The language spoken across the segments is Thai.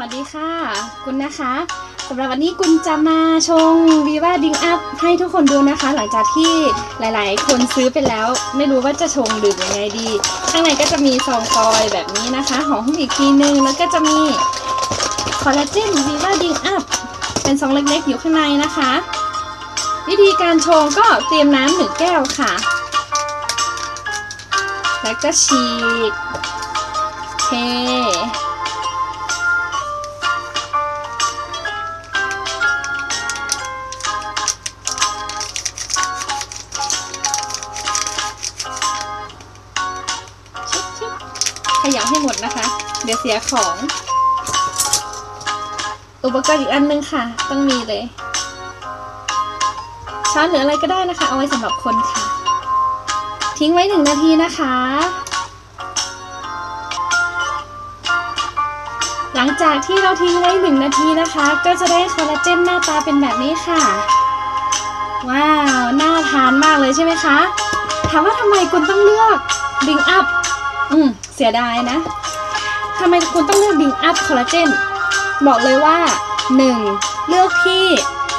วัสดีค่ะกุณนะคะสำหรับวันนี้กุณจะมาชงวีว่าดิงอัพให้ทุกคนดูนะคะ หลังจากที่หลายๆ คนซื้อไปแล้ว ไม่รู้ว่าจะชงดื่มยังไงดี ข้างในก็จะมีซองฟอยแบบนี้นะคะห่อหุ้มอีกทีนึง แล้วก็จะมีคอลลาเจนวีว่าดิงอัพเป็นซองเล็กๆ อยู่ข้างในนะคะ วิธีการชงก็เตรียมน้ำหนึ่งแก้วค่ะ แล้วก็ฉีกเท ยำให้หมดนะคะ เดี๋ยวเสียของ อุปกรณ์อีกอันนึงค่ะ ต้องมีเลย ช้อนหรืออะไรก็ได้นะคะ เอาไว้สำหรับคนค่ะ ทิ้งไว้หนึ่งนาทีนะคะ หลังจากที่เราทิ้งไว้หนึ่งนาทีนะคะ ก็จะได้คอลลาเจนหน้าตาเป็นแบบนี้ค่ะ ว้าว น่าทานมากเลยใช่ไหมคะ ถามว่าทำไมคุณต้องเลือกดิงอัพ อืม เสียดายนะทำไมคุณต้องเลือกดิงอัพคอลลาเจนบอกเลยว่า 1. เลือกที่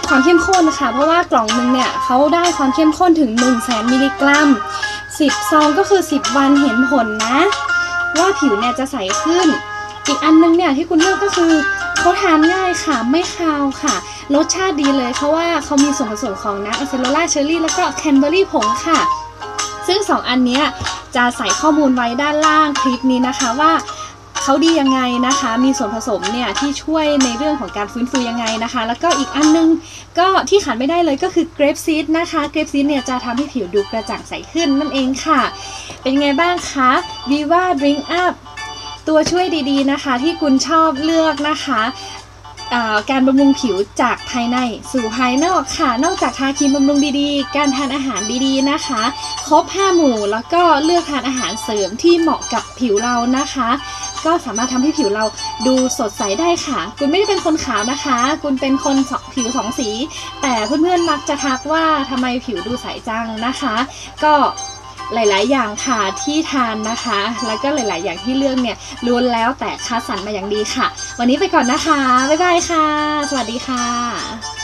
ความเข้มข้นค่ะ เพราะว่ากล่องหนึ่งเนี่ยเขาได้ความเข้มข้นถึง 1 0 0 0 0แสนมิลลิกรัม 10 ซองก็คือ 10 วันเห็นผลนะ ว่าผิวเนี่ยจะใสขึ้น อีกอันนึงเนี่ยที่คุณเลือกก็คือเขาทานง่ายค่ะไม่คาวค่ะ รสชาติดีเลยเพราะว่าเขามีส่วนผสมของน้ำ acerola cherry แล้วก็แคนเบอรี่ผงค่ะ ซึ่ง 2 อันนี้จะใส่ข้อมูลไว้ด้านล่างคลิปนี้นะคะว่าเขาดียังไงนะคะ มีส่วนผสมเนี่ยที่ช่วยในเรื่องของการฟื้นฟูยังไงนะคะ แล้วก็อีกอันนึงก็ที่ขาดไม่ได้เลยก็คือเกรปซีดนะคะเกรปซีดเนี่ยจะทำให้ผิวดูกระจ่างใสขึ้นนั่นเองค่ะ เป็นไงบ้างคะ Viva Drink Up ตัวช่วยดีๆนะคะที่คุณชอบเลือกนะคะ การบำรุงผิวจากภายในสู่ภายนอกค่ะ นอกจากทาครีมบำรุงดีๆ การทานอาหารดีๆนะคะ ครบ 5 หมู่แล้วก็เลือกทานอาหารเสริมที่เหมาะกับผิวเรานะคะ ก็สามารถทำให้ผิวเราดูสดใสได้ค่ะ คุณไม่ได้เป็นคนขาวนะคะ คุณเป็นคนผิวสองสี แต่เพื่อนๆมักจะทักว่าทำไมผิวดูใสจังนะคะ ก็ หลาย ๆ อย่างค่ะที่ทานนะคะ แล้วก็หลาย ๆ อย่างที่เลือกเนี่ยล้วนแล้วแต่คัดสรรมาอย่างดีค่ะ วันนี้ไปก่อนนะคะ บ๊ายบายค่ะ สวัสดีค่ะ